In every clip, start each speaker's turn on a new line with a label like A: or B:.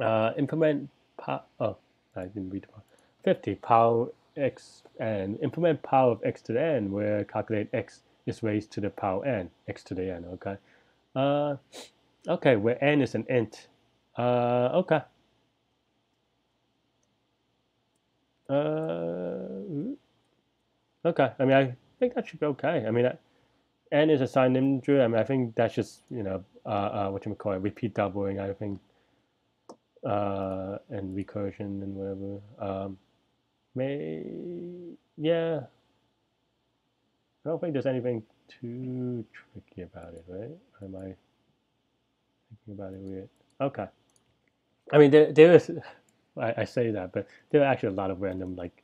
A: uh, implement power, oh, I didn't read the part. 50, power x n, implement power of x to the n, where calculate x is raised to the power n, x to the n, okay? Uh, okay, where n is an int. Uh, okay. Uh, okay, I mean, I think that should be okay. I mean, n is a signed integer. I mean, I think that's just, you know, uh, uh, what you call it, repeat doubling. I think uh, and recursion and whatever. Um, may yeah. I don't think there's anything too tricky about it, right? Am I thinking about it weird? Okay. I mean, there there is. I, I say that, but there are actually a lot of random like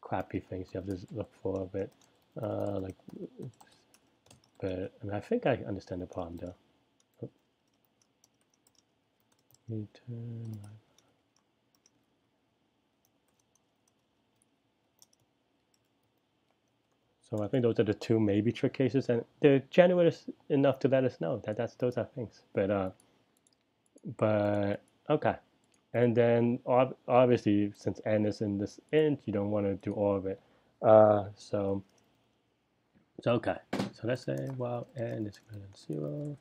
A: crappy things you have to look for, but uh, like, but I mean, I think I understand the problem though. Return So I think those are the two maybe trick cases, and they're generous enough to let us know that that's those are things. But uh, but okay, and then ob obviously since n is in this int, you don't want to do all of it. Uh, so so okay. So let's say while n is greater than zero.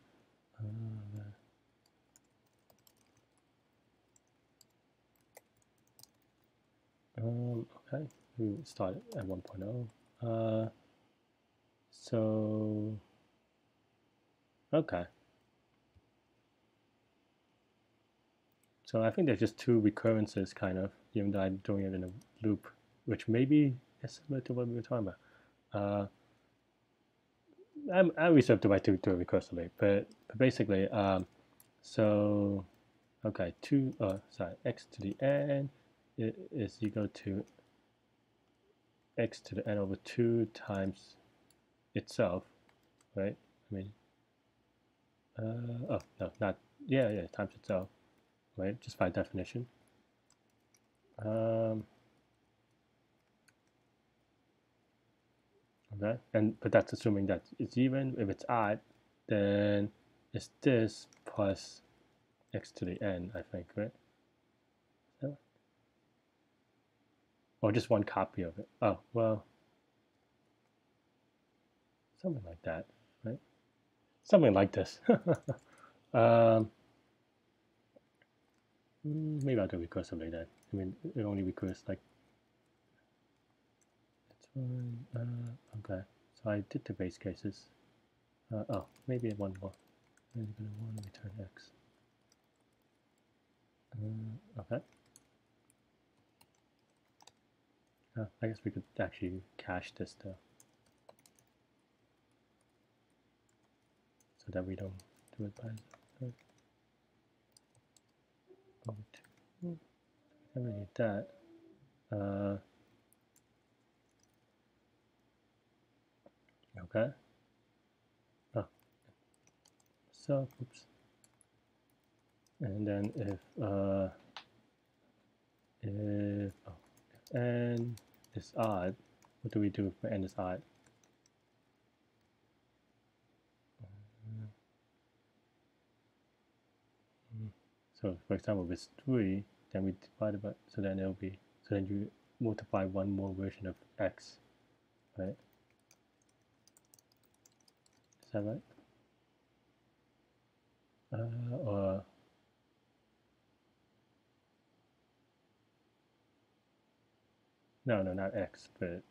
A: Uh, Um, okay, we start at 1.0. Uh, so, okay. So I think there's just two recurrences, kind of, even though I'm doing it in a loop, which maybe is similar to what we were talking about. Uh, I'm, I reserve the right to do it recursively, but, but basically, um, so, okay, two, uh, sorry, x to the n, is equal to x to the n over 2 times itself, right? I mean, uh, oh, no, not, yeah, yeah, times itself, right? Just by definition. Um, okay, and but that's assuming that it's even. If it's odd, then it's this plus x to the n, I think, right? Or just one copy of it. Oh, well, something like that, right? Something like this. um, mm, maybe I'll do like that. I mean, it only recurs like. That's fine. Uh, okay, so I did the base cases. Uh, oh, maybe one more. I'm going to want to return x. Uh, okay. Uh, I guess we could actually cache this though. So that we don't do it by. I don't need that. Uh, okay. Oh. So, oops. And then if, uh, if, oh, n is odd, what do we do if n is odd? So for example, if it's 3, then we divide it by, so then it'll be, so then you multiply one more version of x, right? Is that right? Uh, or No, no, not X, but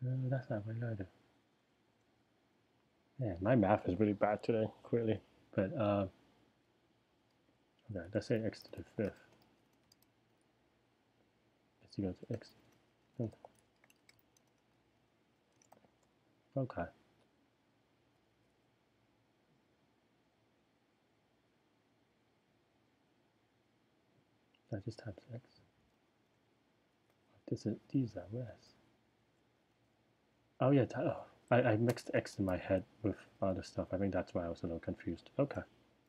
A: no, that's not right either. Yeah, my math is really bad today, clearly. But uh, okay, let's say X to the fifth. Let's go to X. Okay. I just times X. Is, these are. Oh yeah, oh, I, I mixed X in my head with other stuff. I think that's why I was a little confused. Okay,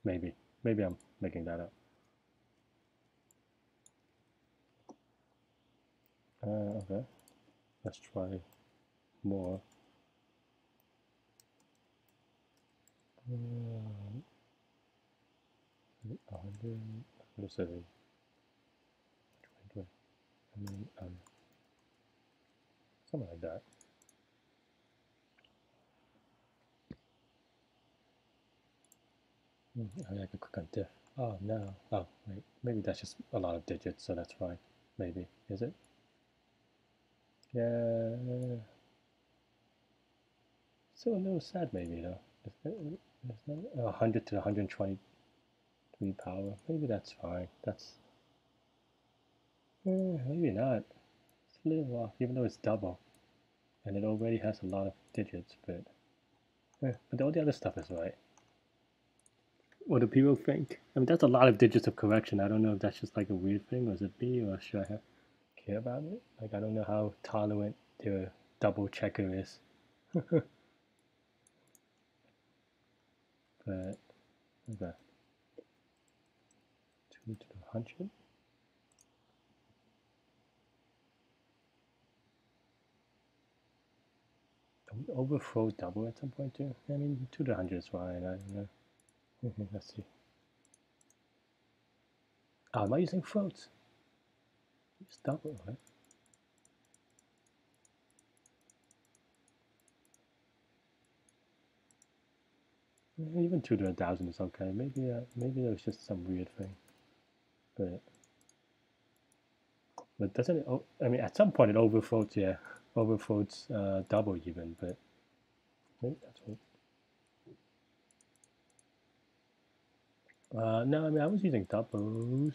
A: maybe. Maybe I'm making that up. Uh, okay, let's try more. Um, what is it? I mean, um, something like that. Hmm, I mean, I click on diff. Oh, no. Oh, wait. Maybe that's just a lot of digits, so that's fine. Maybe. Is it? Yeah. Still a little sad, maybe, though. Is 100 to 123 power. Maybe that's fine. That's. Eh, maybe not. A little off, even though it's double. And it already has a lot of digits, but. Eh, but all the other stuff is right. What do people think? I mean, that's a lot of digits of correction. I don't know if that's just like a weird thing, or is it me, or should I have care about it? Like, I don't know how tolerant the double checker is. but, okay. 2 to the 100. Overflow double at some point too? I mean, 2 to the 100 is fine. I don't know. Let's see. Oh, am I using floats? Use double, right? Even two to a thousand is okay. Maybe uh, maybe there was just some weird thing, but but doesn't it? I mean, at some point it overflows. Yeah, overflows uh, double even. But maybe that's what. Uh, no, I mean, I was using doubles.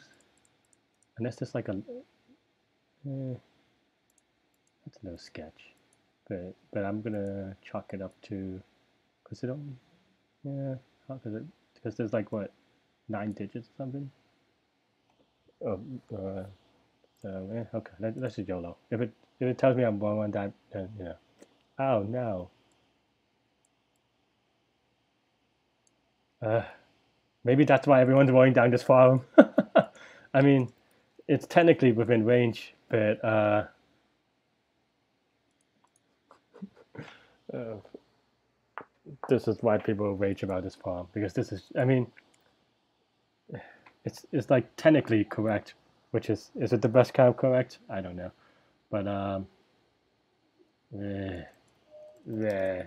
A: And that's just like a... Eh, that's little sketch. But, but I'm to chalk it up to... Because it don't... Yeah, because it, because there's like, what, nine digits or something? Oh, uh, so, yeah, okay, let, let's just YOLO. If it, if it tells me I'm wrong on that, then, you know. Oh, no. Uh, Maybe that's why everyone's going down this farm. I mean, it's technically within range, but uh, uh, this is why people rage about this farm because this is, I mean, it's it's like technically correct, which is is it the best kind of correct? I don't know, but um, yeah, yeah.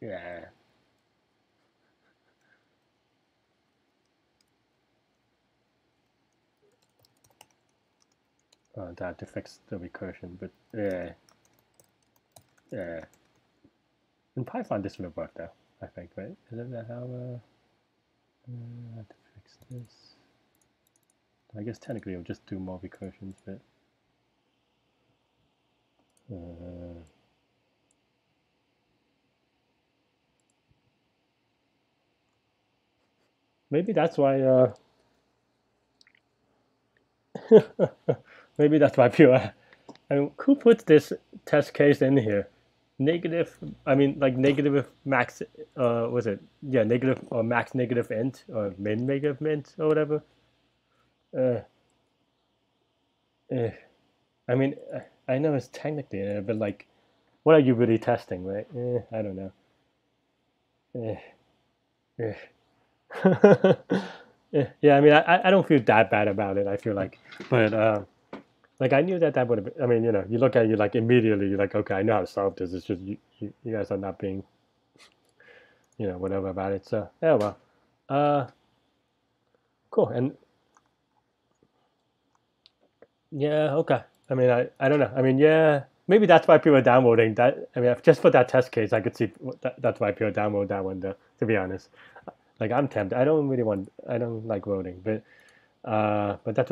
A: Yeah. Uh, that to fix the recursion, but yeah. Yeah. In Python this would have worked out, I think, right? Isn't that how uh, uh to fix this? I guess technically it'll just do more recursions, but uh Maybe that's why. Uh, maybe that's why people. I mean, who puts this test case in here? Negative. I mean, like negative max. Uh, was it? Yeah, negative or max negative int or min negative int or whatever. Uh. Eh. I mean, I know it's technically, uh, but like, what are you really testing, right? Eh, I don't know. Eh. Eh. yeah, I mean, I, I don't feel that bad about it. I feel like, but uh, like I knew that that would I mean, you know, you look at you like immediately, you're like, okay, I know how to solve this. It's just you, you, you guys are not being, you know, whatever about it. So yeah, well, uh, cool. And yeah, okay. I mean, I I don't know. I mean, yeah, maybe that's why people are downloading that. I mean, just for that test case, I could see that, that's why people download that one. Though, to be honest, like I'm tempted. I don't really want. I don't like voting, but uh, but that's what.